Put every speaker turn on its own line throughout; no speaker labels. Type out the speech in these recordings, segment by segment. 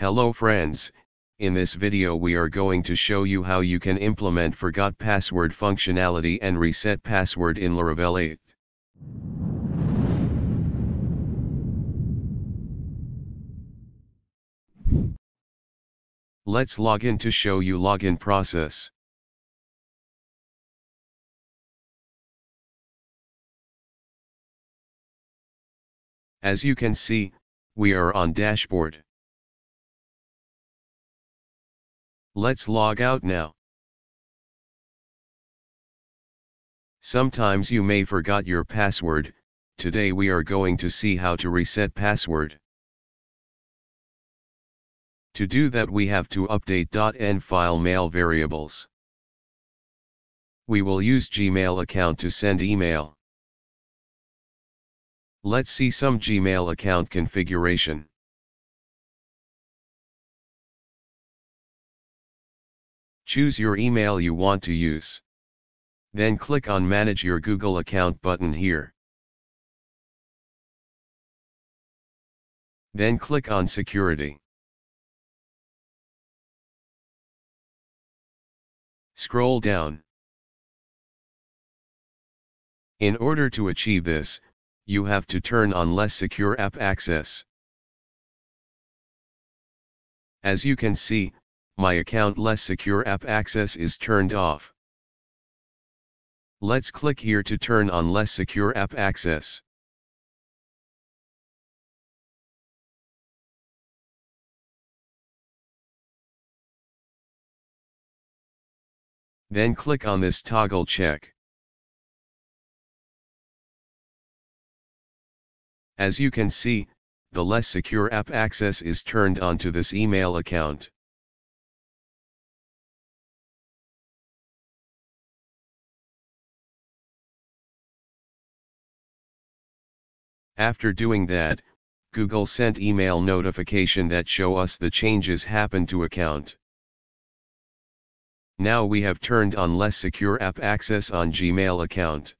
Hello friends, in this video we are going to show you how you can implement forgot password functionality and reset password in Laravel 8. Let's log in to show you login process. As you can see, we are on dashboard. Let's log out now. Sometimes you may forgot your password, today we are going to see how to reset password. To do that we have to update .env file mail variables. We will use Gmail account to send email. Let's see some Gmail account configuration. Choose your email you want to use. Then click on Manage your Google account button here. Then click on Security. Scroll down. In order to achieve this, you have to turn on less secure app access. As you can see, my account less secure app access is turned off. Let's click here to turn on less secure app access. Then click on this toggle check. As you can see, the less secure app access is turned on to this email account. After doing that, Google sent email notification that show us the changes happen to account. Now we have turned on less secure app access on Gmail account.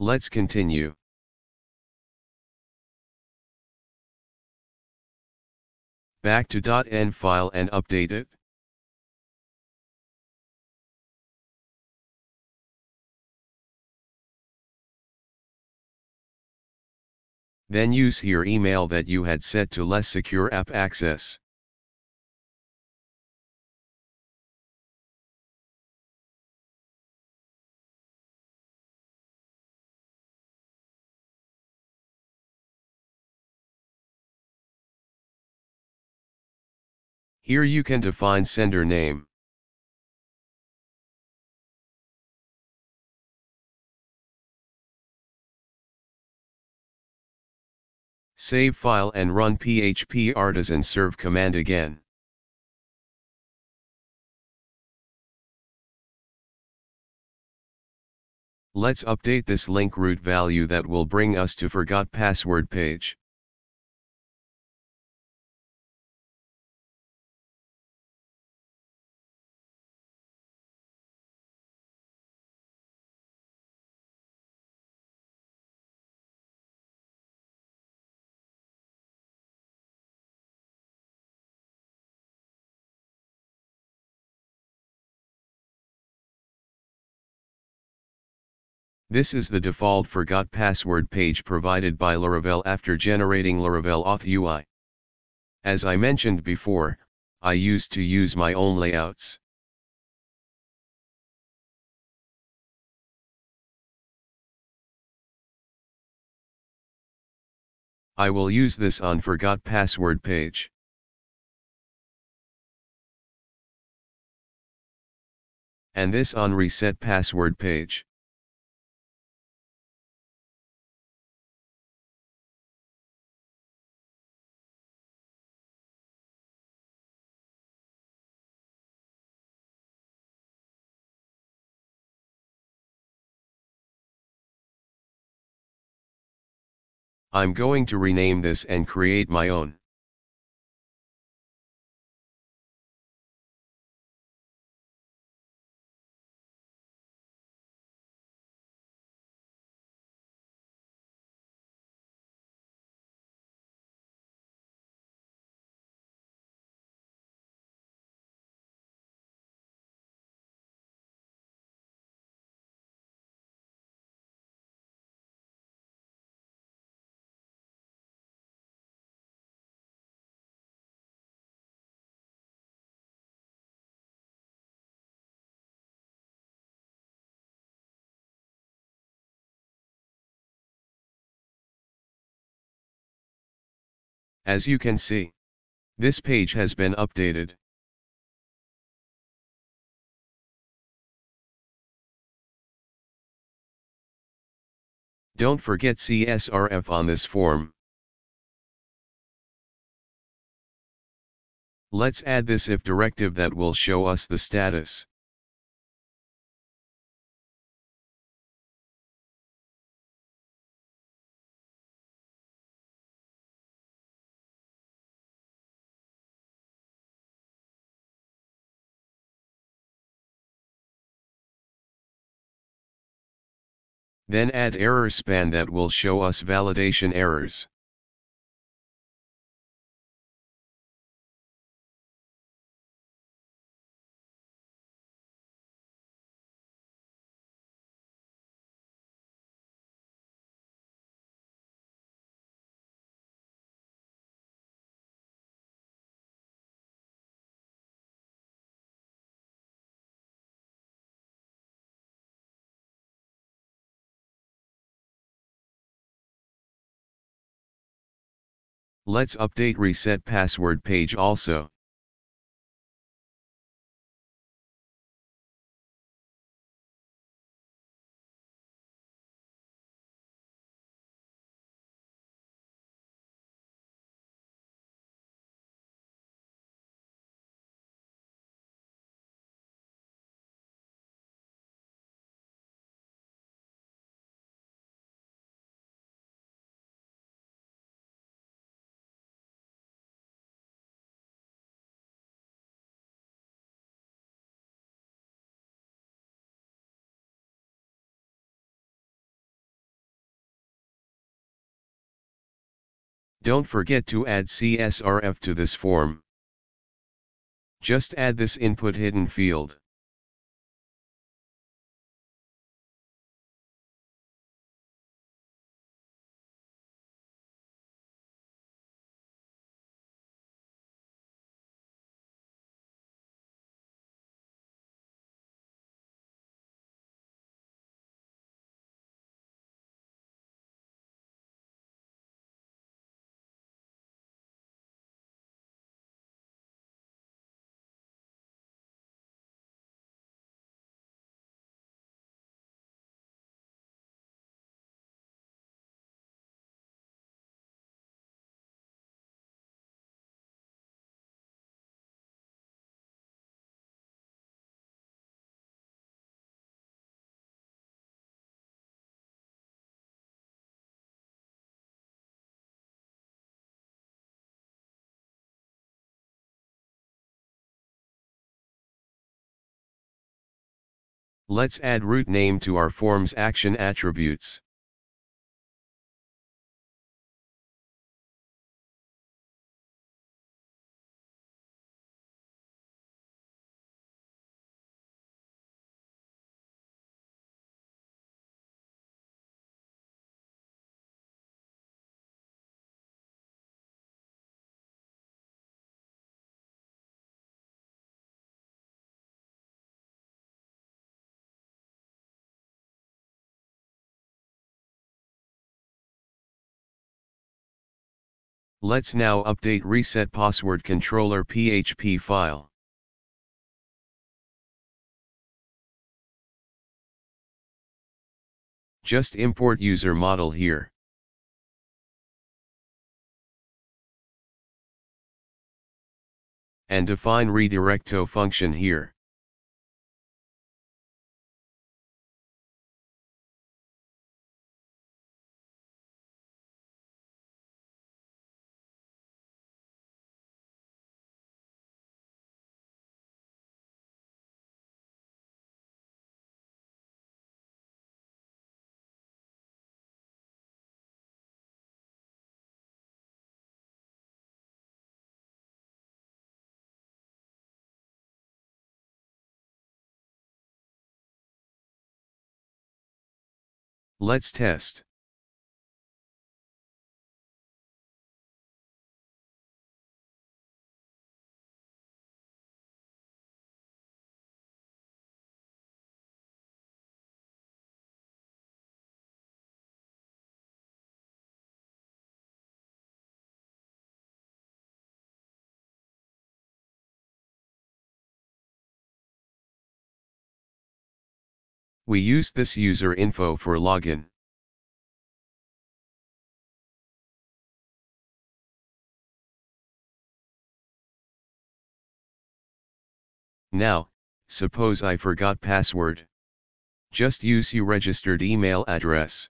Let's continue. Back to .env file and update it. Then use here email that you had set to less secure app access. Here you can define sender name. Save file and run php artisan serve command again. Let's update this link route value that will bring us to forgot password page. This is the default forgot password page provided by Laravel after generating Laravel Auth UI. As I mentioned before, I used to use my own layouts. I will use this on forgot password page. And this on reset password page. I'm going to rename this and create my own. As you can see, this page has been updated. Don't forget CSRF on this form. Let's add this if directive that will show us the status. Then add error span that will show us validation errors. Let's update reset password page also. Don't forget to add CSRF to this form. Just add this input hidden field. Let's add route name to our form's action attributes. Let's now update reset password controller PHP file. Just import user model here. And define redirectTo function here. Let's test. We use this user info for login. Now, suppose I forgot password. Just use your registered email address.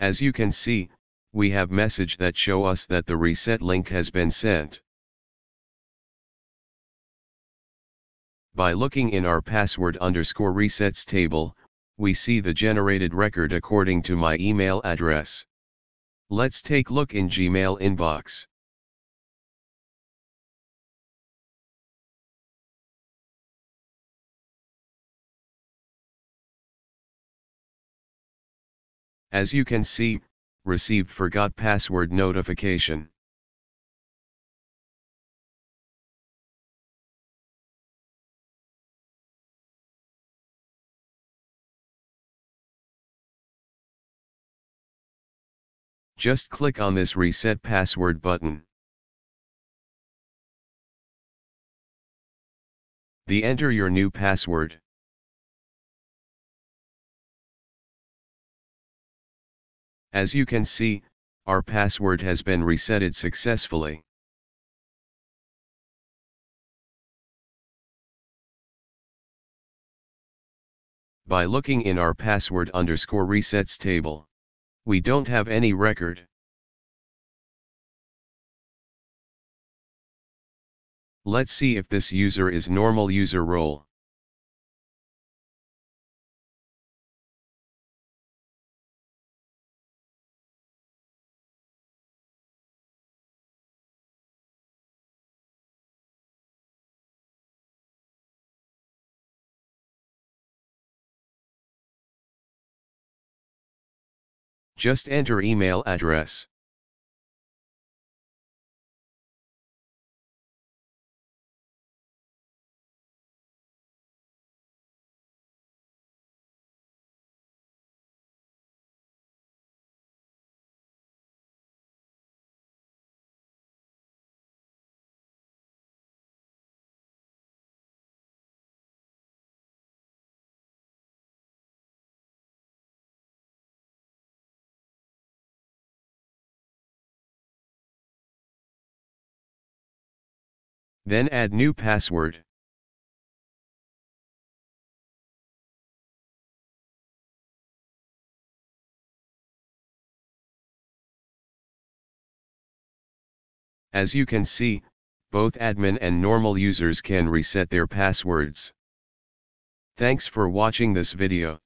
As you can see, we have message that show us that the reset link has been sent. By looking in our password underscore resets table, we see the generated record according to my email address. Let's take look in Gmail inbox. As you can see, received forgot password notification. Just click on this reset password button. The enter your new password. As you can see, our password has been resetted successfully. By looking in our password underscore resets table, we don't have any record. Let's see if this user is normal user role. Just enter email address. Then add new password. As you can see, both admin and normal users can reset their passwords. Thanks for watching this video.